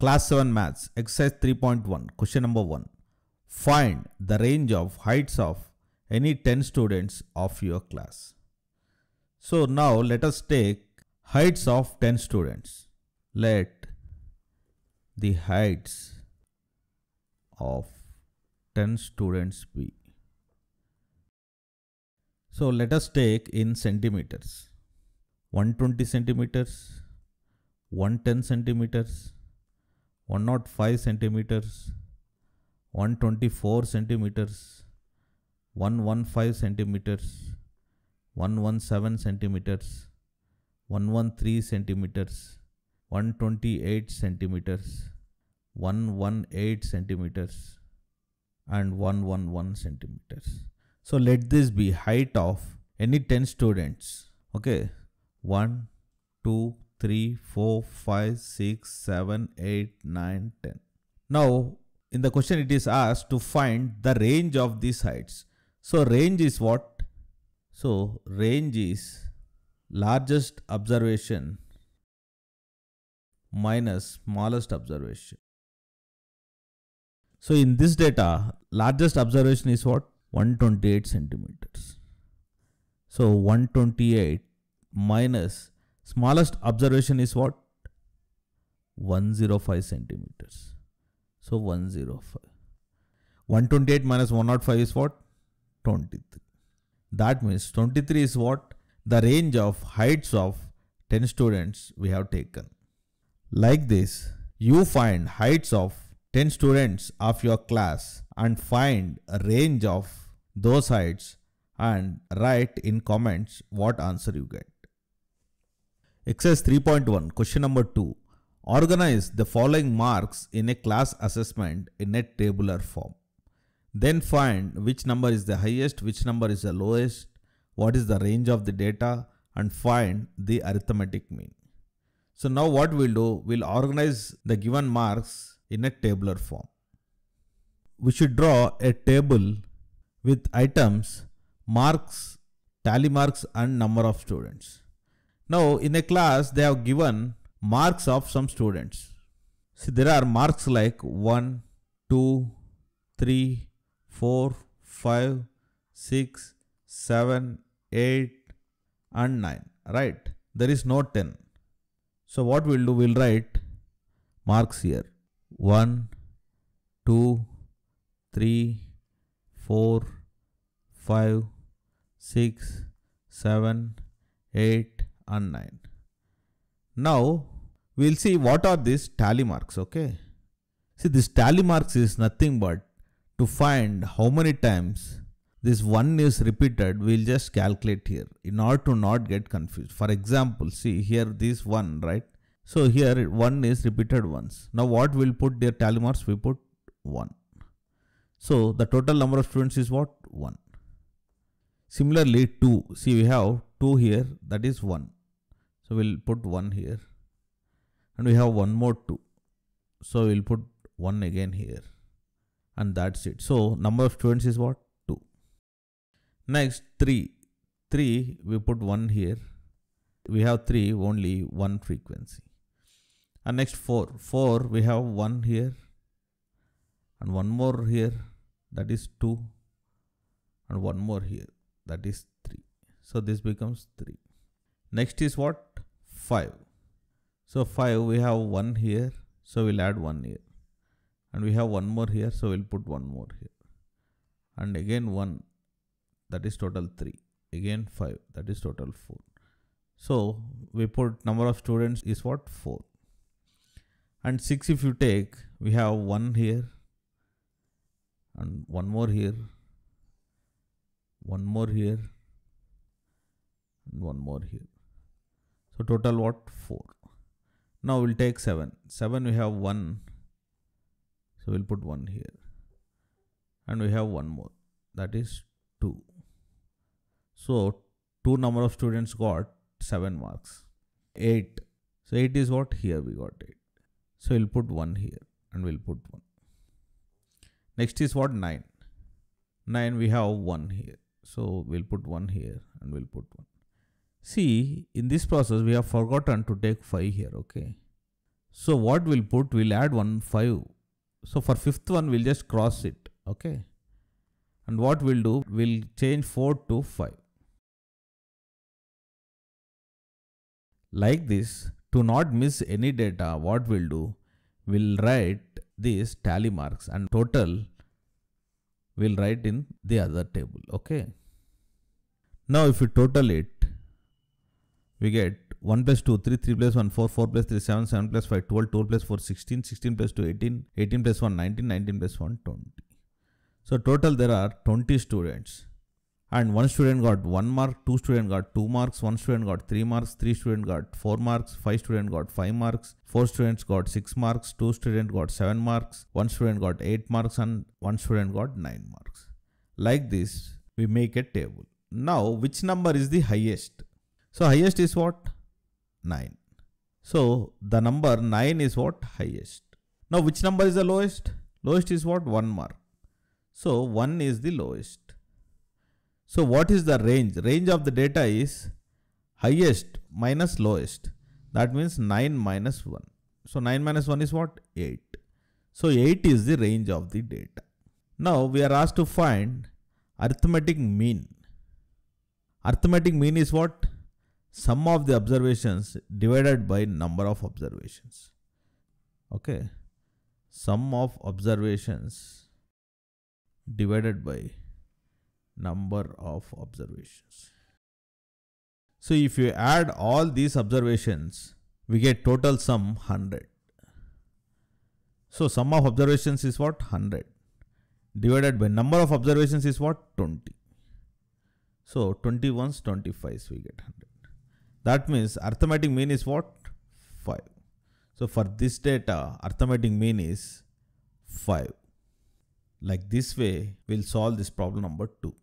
Class 7 Maths, Exercise 3.1, question number 1. Find the range of heights of any 10 students of your class. So now let us take heights of 10 students. Let the heights of 10 students be. So let us take in centimeters. 120 centimeters, 110 centimeters, 105 centimeters, 124 centimeters, 115 centimeters, 117 centimeters, 113 centimeters, 128 centimeters, 118 centimeters, and 111 centimeters. So let this be height of any 10 students. Okay. 1, 2, 3, 4, 5, 6, 7, 8, 9, 10. Now, in the question it is asked to find the range of these heights. So, range is what? So, range is largest observation minus smallest observation. So, in this data, largest observation is what? 128 centimeters. So, 128 minus Smallest observation is what? 105 centimeters. So 105. 128 minus 105 is what? 23. That means 23 is what? The range of heights of 10 students we have taken. Like this, you find heights of 10 students of your class and find a range of those heights and write in comments what answer you get. Exercise 3.1, question number 2. Organize the following marks in a class assessment in a tabular form. Then find which number is the highest, which number is the lowest, what is the range of the data, and find the arithmetic mean. So now what we'll do, we'll organize the given marks in a tabular form. We should draw a table with items, marks, tally marks and number of students. Now in a class they have given marks of some students. See there are marks like 1, 2, 3, 4, 5, 6, 7, 8 and 9. Right? There is no 10. So what we'll do, we'll write marks here. 1, 2, 3, 4, 5, 6, 7, 8, and 9. Now we'll see what are these tally marks, okay? See this tally marks is nothing but to find how many times this 1 is repeated, we'll just calculate here in order to not get confused. For example, see here this 1, right? So here 1 is repeated once. Now what we'll put their tally marks? We put 1. So the total number of students is what? 1. Similarly 2. See we have 2 here that is 1. So we'll put 1 here and we have one more 2. So we'll put 1 again here and that's it. So number of students is what? 2. Next 3. 3 we put 1 here. We have 3 only one frequency. And next 4. 4 we have 1 here and one more here that is 2 and one more here that is 3. So this becomes 3. Next is what? 5. So 5 we have 1 here. So we'll add 1 here. And we have one more here. So we'll put one more here. And again 1. That is total 3. Again 5. That is total 4. So we put number of students is what? 4. And 6 if you take, we have 1 here. And one more here. One more here. And one more here. So total what? 4. Now we'll take 7. 7 we have 1. So we'll put 1 here. And we have one more. That is 2. So 2 number of students got 7 marks. 8. So 8 is what? Here we got 8. So we'll put 1 here and we'll put 1. Next is what? 9. 9 we have 1 here. So we'll put 1 here and we'll put 1. See, in this process, we have forgotten to take 5 here, okay. So what we'll put, we'll add one 5. So for fifth one, we'll just cross it. Okay. And what we'll do, we'll change 4 to 5. Like this, to not miss any data, what we'll do, we'll write these tally marks and total we'll write in the other table. Okay. Now if we total it, we get 1 plus 2, 3, 3 plus 1, 4, 4 plus 3, 7, 7 plus 5, 12, 12 plus 4, 16, 16 plus 2, 18, 18 plus 1, 19, 19 plus 1, 20. So total there are 20 students and one student got 1 mark, 2 student got 2 marks, 1 student got 3 marks, 3 student got 4 marks, 5 student got 5 marks, 4 students got 6 marks, 2 student got 7 marks, 1 student got 8 marks and 1 student got 9 marks. Like this, we make a table. Now, which number is the highest? So, highest is what? 9. So, the number 9 is what? Highest. Now, which number is the lowest? Lowest is what? 1 mark. So, 1 is the lowest. So what is the range? Range of the data is highest minus lowest. That means 9 minus 1. So 9 minus 1 is what? 8. So 8 is the range of the data. Now we are asked to find arithmetic mean. Arithmetic mean is what? Sum of the observations divided by number of observations. Okay. Sum of observations divided by number of observations. So if you add all these observations, we get total sum 100. So sum of observations is what? 100. Divided by number of observations is what? 20. So 20 ones, 25, so we get 100. That means arithmetic mean is what? 5. So for this data, arithmetic mean is 5. Like this way, we'll solve this problem number 2.